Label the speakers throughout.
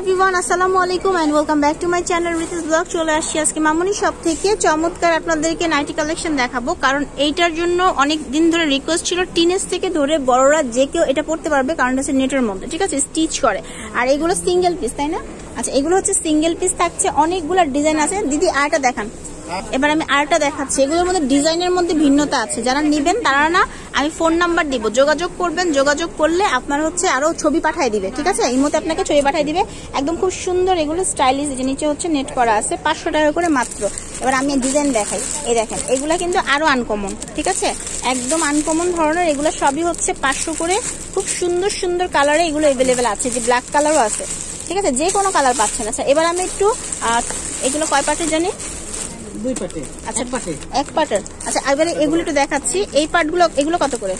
Speaker 1: Everyone, আসসালামু আলাইকুম and welcome back to my channel Riti's blog চলে আসছি আজকে মামুনি শপ থেকে। চমৎকার আপনাদেরকে নাইটি কালেকশন দেখাবো, কারণ এইটার জন্য অনেক দিন ধরে রিকোয়েস্ট ছিল টিনেজ থেকে ধরে বড়রা যে কেউ এটা পড়তে পারবে, কারণ হচ্ছে নেটের মধ্যে, ঠিক আছে? স্টিচ করে। আর এগুলো সিঙ্গেল পিস তাই না? আচ্ছা এগুলো হচ্ছে সিঙ্গেল পিস থাকছে অনেকগুলো ডিজাইন আছে। দিদি আরটা দেখান। এবার আমি আরটা দেখাচ্ছি। এগুলোর মধ্যে ডিজাইনের মধ্যে ভিন্নতা আছে। যারা নিবেন তারা না, আমি ফোন নাম্বার দিব। যোগাযোগ করবেন, যোগাযোগ করলে আপনার হচ্ছে আরও ছবি পাঠিয়ে দিবে, ঠিক আছে? এই মধ্যে আপনাকে ছবি পাঠিয়ে দিবে। একদম খুব সুন্দর এগুলো স্টাইলিশ যে নিচে হচ্ছে নেট করা আছে, পাঁচশো টাকা করে মাত্র। এবার আমি ডিজাইন দেখাই। এই দেখেন, এগুলা কিন্তু আরও আনকমন ঠিক আছে? একদম আনকমন ধরনের, এগুলো সবই হচ্ছে পাঁচশো করে। খুব সুন্দর সুন্দর কালারে এগুলো এভেলেবেল আছে। যে ব্ল্যাক কালারও আছে, ঠিক আছে? যে কোনো কালার পাচ্ছেন। আচ্ছা এবার আমি একটু এগুলো কয় পার্টের জানি?
Speaker 2: দুই পাটে
Speaker 1: আচ্ছা
Speaker 2: এক পাটে।
Speaker 1: এক আচ্ছা এবারে এগুলো একটু দেখাচ্ছি। এই পার্টগুলো এগুলো কত করে?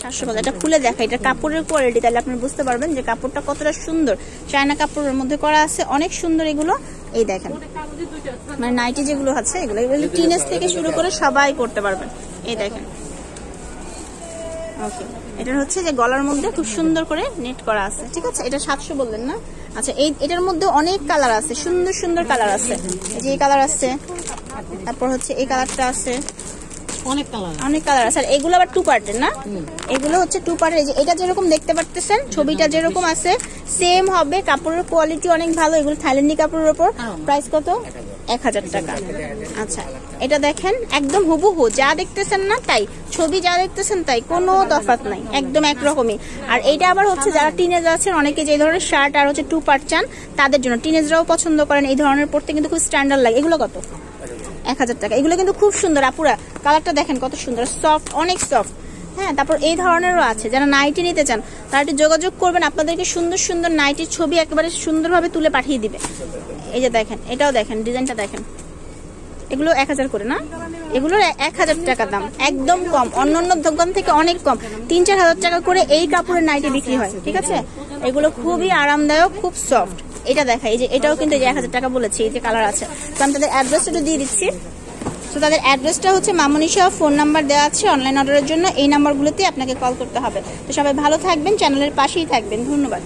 Speaker 1: সাতশো টাকা। এটা খুলে দেখা এটা কাপড়ের কোয়ালিটি তাহলে আপনি বুঝতে পারবেন যে কাপড়টা কতটা সুন্দর। চায়না কাপড়ের মধ্যে করা আছে অনেক সুন্দর এগুলো। এই দেখেন। মানে নাইটি যেগুলো আছে এগুলো এগুলো টিনেজ থেকে শুরু করে সবাই করতে পারবেন। এই দেখেন। ওকে এটার হচ্ছে যে গলার মধ্যে খুব সুন্দর করে নেট করা আছে ঠিক আছে? এটা সাতশো বললেন না? আচ্ছা এই এটার মধ্যে অনেক কালার আছে সুন্দর সুন্দর কালার আছে। এই যে এই কালার আছে তারপর হচ্ছে এই কালারটা আছে।
Speaker 2: অনেক কালার
Speaker 1: অনেক কালার আছে। আর এগুলো আবার টু পার্টের না? এগুলো হচ্ছে টু পার্টের যে এটা যেরকম দেখতে পারতেছেন ছবিটা যেরকম আছে সেম হবে। কাপড়ের কোয়ালিটি অনেক ভালো। এগুলো থাইল্যান্ডি কাপড়ের ওপর প্রাইস কত? এক হাজার টাকা। আচ্ছা এটা দেখেন, একদম হুবহু, যা দেখতেছেন না তাই। ছবি যা দেখতেছেন তাই, কোনো তফাৎ নাই, একদম একরকমই। আর এটা আবার হচ্ছে যারা টিনেজ আছেন, অনেকে যে ধরনের শার্ট আর হচ্ছে টু পার্ট চান, তাদের জন্য টিনেজরাও পছন্দ করেন, এই ধরনের পড়তে কিন্তু খুব স্ট্যান্ডার্ড লাগে। এগুলো কত? এক হাজার টাকা। এগুলো কিন্তু খুব সুন্দর, আপুরা কালারটা দেখেন কত সুন্দর সফট অনেক সফট হ্যাঁ তারপর এই ধরনেরও আছে, যারা নাইটি নিতে চান, তারা একটু যোগাযোগ করবেন, আপনাদেরকে সুন্দর সুন্দর নাইটির ছবি একেবারে সুন্দরভাবে তুলে পাঠিয়ে দিবে। এই যে দেখেন, এটাও দেখেন, ডিজাইনটা দেখেন। এগুলো এক হাজার করে না? এগুলো এক হাজার টাকা দাম। একদম কম। অন্য অন্য দোকান থেকে অনেক কম। তিন, চার হাজার টাকা করে এই কাপড়ের নাইটি বিক্রি হয়, ঠিক আছে? এগুলো খুবই আরামদায়ক, খুব সফট। এটা দেখা, এই যে এটাও কিন্তু এক হাজার টাকা বলেছি, এই যে কালার আছে। তো আমি তাদের অ্যাড্রেসটা দিয়ে দিচ্ছি। তো তাদের অ্যাড্রেসটা হচ্ছে মামনি সহ ফোন নাম্বার দেওয়া আছে অনলাইন অর্ডারের জন্য। এই নাম্বারগুলোতে আপনাকে কল করতে হবে। তো সবাই ভালো থাকবেন চ্যানেলের পাশেই থাকবেন। ধন্যবাদ।